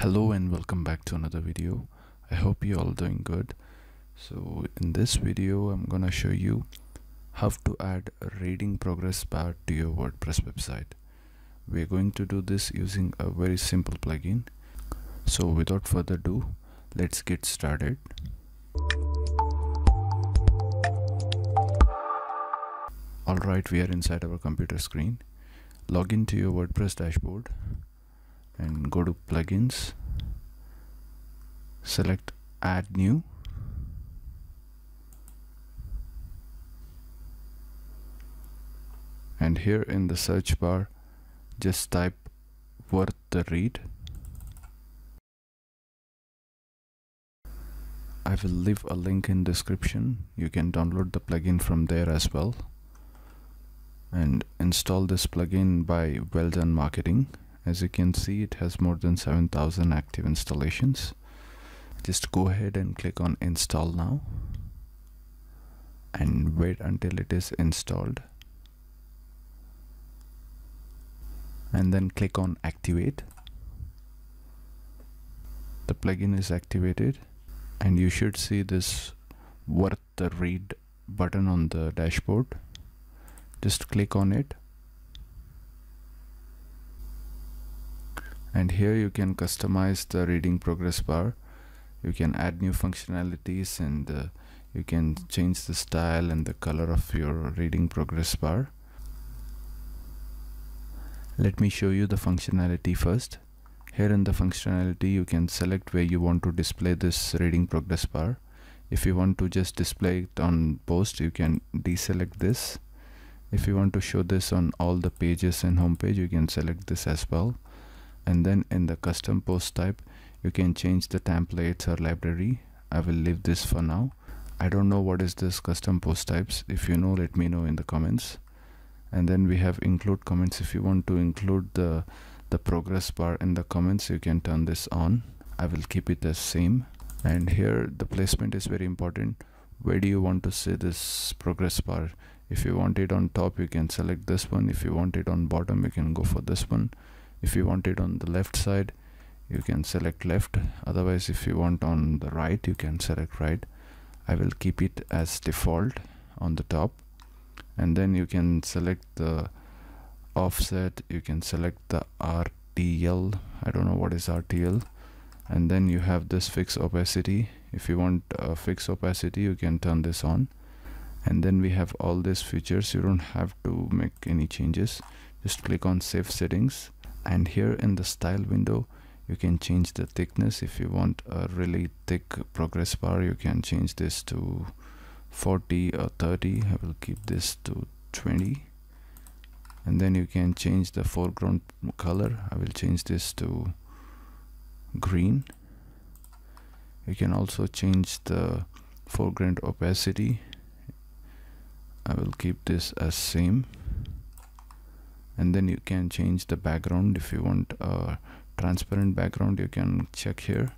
hello and welcome back to another video. I hope you all doing good. So in this video i'm gonna show you how to add a reading progress bar to your wordpress website. We're going to do this using a very simple plugin. So without further ado let's get started. Alright we are inside our computer screen. Log into your wordpress dashboard and go to plugins select add new. And here in the search bar just type worth the read. I will leave a link in description. You can download the plugin from there as well. And install this plugin by well done marketing as you can see it has more than 7000 active installations. Just go ahead and click on install now and wait until it is installed. And then click on activate. The plugin is activated and you should see this worth the read button on the dashboard. Just click on it and here you can customize the reading progress bar. You can add new functionalities and uh, you can change the style and the color of your reading progress bar. Let me show you the functionality first. Here in the functionality you can select where you want to display this reading progress bar. If you want to just display it on post you can deselect this. If you want to show this on all the pages and homepage you can select this as well and then in the custom post type you can change the templates or library. I will leave this for now. I don't know what is this custom post types. If you know let me know in the comments. And then we have include comments. If you want to include the the progress bar in the comments you can turn this on. I will keep it the same. And here the placement is very important. Where do you want to see this progress bar? If you want it on top you can select this one. If you want it on bottom you can go for this one if you want it on the left side you can select left. Otherwise if you want on the right you can select right. I will keep it as default on the top. And then you can select the offset. You can select the RTL I don't know what is RTL and then you have this fixed opacity. If you want a fixed opacity you can turn this on. And then we have all these features. You don't have to make any changes. Just click on save settings and here in the style window you can change the thickness. If you want a really thick progress bar you can change this to 40 or 30 I will keep this to 20 and then you can change the foreground color. I will change this to green. You can also change the foreground opacity. I will keep this as same and then you can change the background. If you want a transparent background you can check here.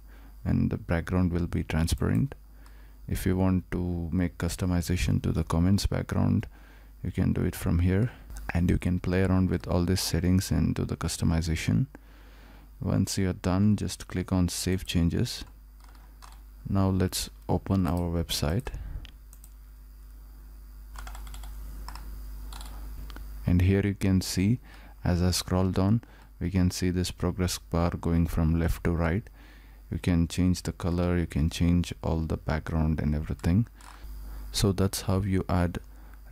And the background will be transparent. If you want to make customization to the comments background you can do it from here. And you can play around with all these settings and do the customization. Once you're done just click on save changes. Now let's open our website and here you can see as I scroll down we can see this progress bar going from left to right. You can change the color you can change all the background and everything. So that's how you add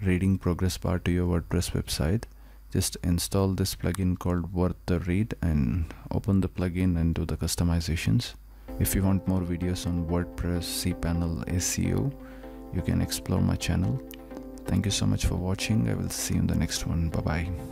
reading progress bar to your WordPress website. Just install this plugin called worth the read and open the plugin and do the customizations. If you want more videos on WordPress cPanel SEO you can explore my channel Thank you so much for watching. I will see you in the next one. Bye bye.